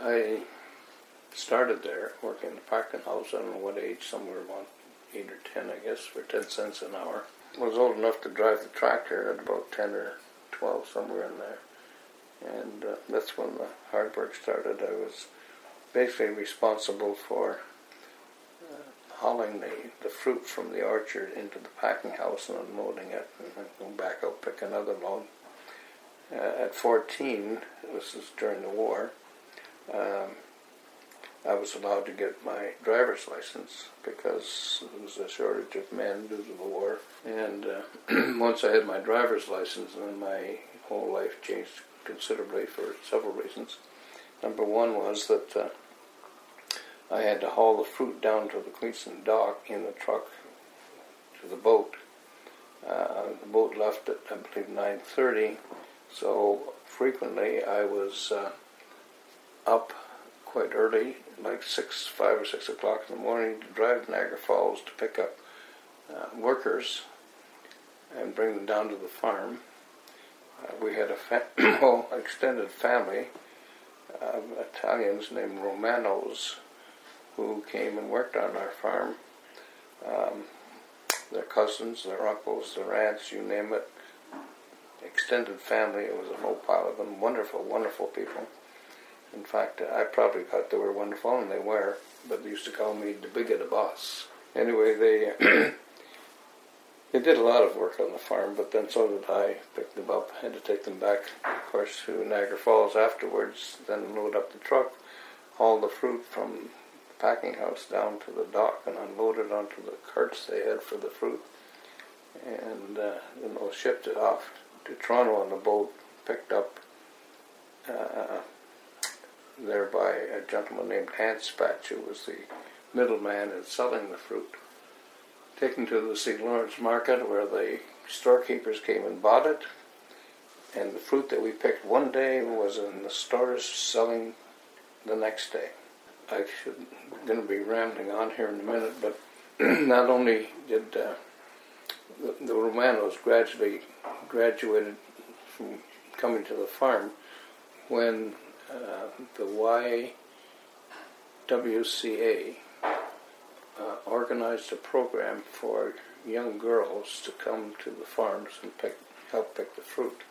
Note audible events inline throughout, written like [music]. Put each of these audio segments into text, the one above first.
I started there working in the packing house. I don't know what age, somewhere around eight or ten, I guess, for ten cents an hour. I was old enough to drive the tractor at about ten or twelve, somewhere in there, and uh, that's when the hard work started. I was basically responsible for uh, hauling the, the fruit from the orchard into the packing house and unloading it, and then go back out pick another load. Uh, at 14, this is during the war, um, I was allowed to get my driver's license because there was a shortage of men due to the war. And uh, [clears throat] once I had my driver's license, then my whole life changed considerably for several reasons. Number one was that uh, I had to haul the fruit down to the Queenston dock in the truck to the boat. Uh, the boat left at I believe 9:30, so frequently I was uh, up quite early, like six, five or six o'clock in the morning, to drive to Niagara Falls to pick up uh, workers and bring them down to the farm. Uh, we had a fa- [clears throat] well, extended family of Italians named Romanos who came and worked on our farm. Um, their cousins, their uncles, their aunts, you name it. Extended family, it was a whole pile of them. Wonderful, wonderful people. In fact, I probably thought they were wonderful, and they were, but they used to call me the big of the boss. Anyway, they [clears throat] they did a lot of work on the farm, but then so did I. Picked them up, had to take them back, of course, to Niagara Falls afterwards. Then load up the truck, haul the fruit from the packing house down to the dock, and unload it onto the carts they had for the fruit, and uh, then they shipped it off to Toronto on the boat, picked up. Uh, there by a gentleman named Hanspatch, who was the middleman in selling the fruit. Taken to the St. Lawrence market where the storekeepers came and bought it, and the fruit that we picked one day was in the stores selling the next day. I should going to be rambling on here in a minute, but [clears throat] not only did uh, the, the Romanos gradually graduated from coming to the farm, when uh, the YWCA uh, organized a program for young girls to come to the farms and pick, help pick the fruit.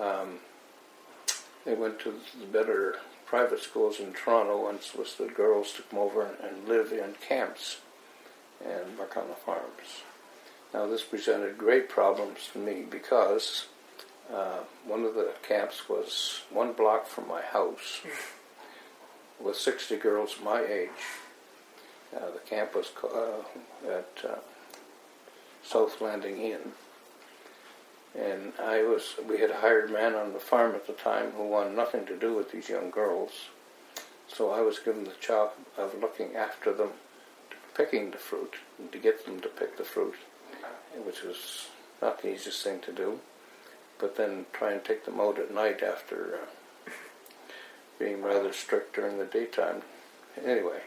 Um, they went to the better private schools in Toronto and solicited girls to come over and live in camps and work on the farms. Now, this presented great problems to me because uh, one of the camps was one block from my house with 60 girls my age. Uh, the camp was uh, at uh, South Landing Inn. And I was, we had a hired man on the farm at the time who wanted nothing to do with these young girls. So I was given the job of looking after them, picking the fruit, and to get them to pick the fruit, which was not the easiest thing to do but then try and take them out at night after uh, being rather strict during the daytime. Anyway,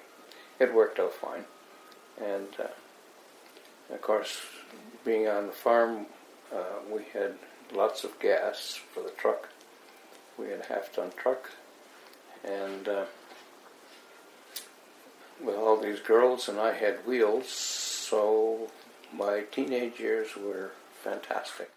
it worked out fine. And uh, of course, being on the farm, uh, we had lots of gas for the truck. We had a half ton truck. And uh, with all these girls, and I had wheels, so my teenage years were fantastic.